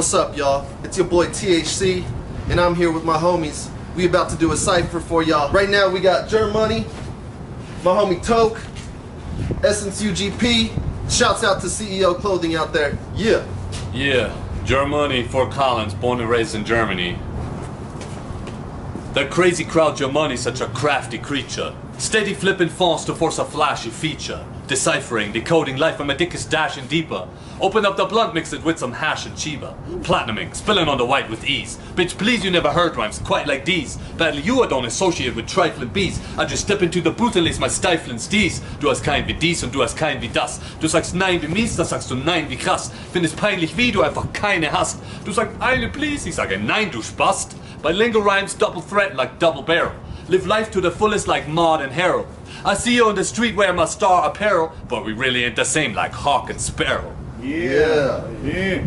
What's up, y'all? It's your boy THC, and I'm here with my homies. We about to do a cipher for y'all. Right now, we got Germoney, my homie Toke, Essence UGP. Shouts out to CEO Clothing out there. Yeah. Yeah, Germoney, Fort Collins, born and raised in Germany. That crazy crowd Germany, such a crafty creature. Steady flipping fonts to force a flashy feature. Deciphering, decoding life from a dickest dashing deeper. Open up the blunt, mix it with some hash and chiba. Platinuming, spilling on the white with ease. Bitch, please, you never heard rhymes quite like these. Badly, you I don't associate with trifling bees. I just step into the booth and lace my stifling steez. Du hast kein wie dies und du hast kein wie das. Du sagst nein wie mies, das sagst du nein wie krass. Findest peinlich, wie du einfach keine hast. Du sagst eine please, ich sage nein, du Spast. Bilingual rhymes double threat like double barrel. Live life to the fullest like Maude and Harold. I see you on the street wearing my star apparel, but we really ain't the same like Hawk and Sparrow. Yeah. Yeah.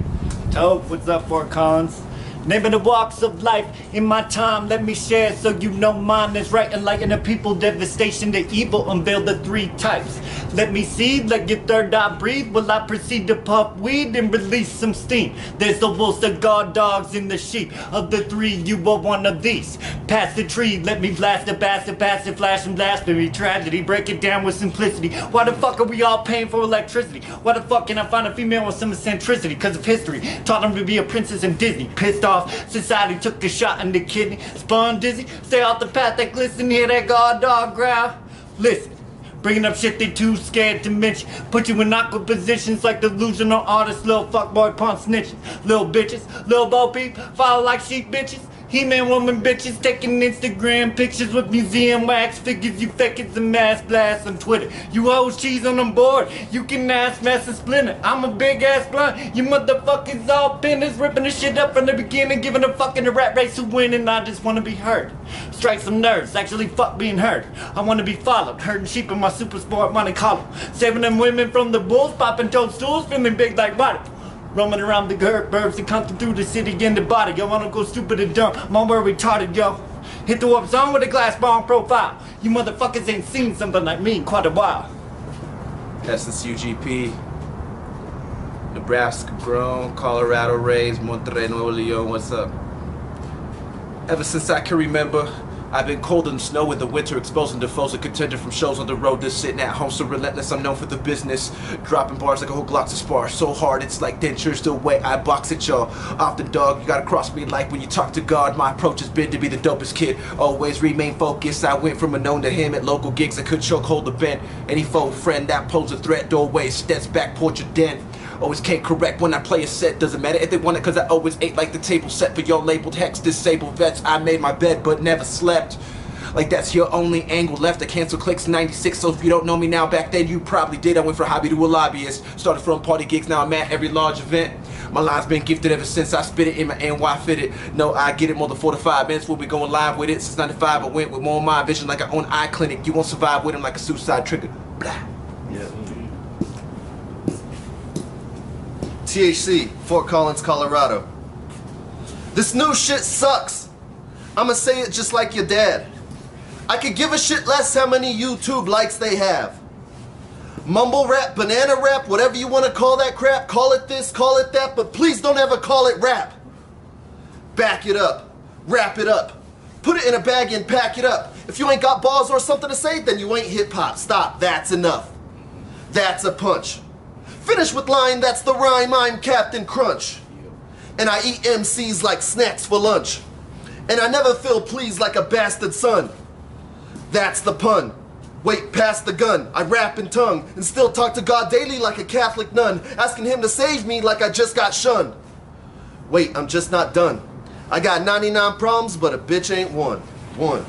Toke, what's up, Fort Collins? Naming the walks of life in my time, let me share so you know mine is right. Enlighten the people, devastation, the evil, unveil the three types. Let me see, let your third eye breathe while I proceed to puff weed and release some steam. There's the wolves, the guard dogs, and the sheep. Of the three, you are one of these. Pass the tree, let me blast the bastard, pass it, flash and blasphemy, tragedy. Break it down with simplicity. Why the fuck are we all paying for electricity? Why the fuck can I find a female with some eccentricity? Cause of history. Taught them to be a princess in Disney. Pissed off, society took the shot in the kidney. Spun dizzy, stay off the path that glisten, hear that guard dog growl. Listen. Bringing up shit they too scared to mention. Put you in awkward positions like delusional artists, little fuckboy punk snitches. Little bitches, little bo peep, follow like sheep bitches. He-Man woman bitches taking Instagram pictures with museum wax figures. You fakers and mass blasts on Twitter. You hoes cheese on them board. You can ass master splinter. I'm a big ass blunt. You motherfuckers all pinners ripping the shit up from the beginning, giving a fucking a rat race to win, and I just wanna be heard. Strike some nerves. Actually, fuck being heard. I wanna be followed. Herding sheep in my super sport Monte Carlo. Saving them women from the bulls, popping toadstools, feeling big like body. Roaming around the birds and coming through the city in the body. Yo, wanna go stupid and dumb. Where we're retarded, yo. Hit the warp zone with a glass bomb profile. You motherfuckers ain't seen something like me in quite a while. Essence UGP, Nebraska grown, Colorado raised, Monterrey, Nuevo Leon, what's up? Ever since I can remember, I've been cold in the snow in the winter, exposing the foes, a contender from shows on the road, just sitting at home, so relentless, I'm known for the business. Dropping bars like a whole Glock to spar, so hard, it's like dentures, the way I box at y'all. Off the dog, you gotta cross me like when you talk to God, my approach has been to be the dopest kid, always remain focused, I went from a known to him at local gigs, I could choke hold the bent, any foe friend that pose a threat, doorway, steps back, porch or dent. Always can't correct when I play a set. Doesn't matter if they want it, cause I always ate like the table set for your labeled hex. Disabled vets, I made my bed but never slept. Like that's your only angle left. I cancel clicks 96, so if you don't know me now, back then you probably did. I went from hobby to a lobbyist. Started from party gigs, now I'm at every large event. My line's been gifted ever since I spit it in my NY fitted. No, I get it more than four to five minutes. We'll be going live with it. Since 95, I went with more mind vision like I own eye clinic. You won't survive with him like a suicide trigger. Blah. Yeah. THC, Fort Collins, Colorado. This new shit sucks. I'ma say it just like your dad. I could give a shit less how many YouTube likes they have. Mumble rap, banana rap, whatever you want to call that crap, call it this, call it that, but please don't ever call it rap. Back it up, wrap it up, put it in a bag and pack it up. If you ain't got balls or something to say, then you ain't hip hop. Stop, that's enough. That's a punch. Finish with line, that's the rhyme, I'm Captain Crunch. And I eat MCs like snacks for lunch. And I never feel pleased like a bastard son. That's the pun. Wait, pass the gun. I rap in tongue and still talk to God daily like a Catholic nun, asking him to save me like I just got shunned. Wait, I'm just not done. I got 99 problems, but a bitch ain't one. One.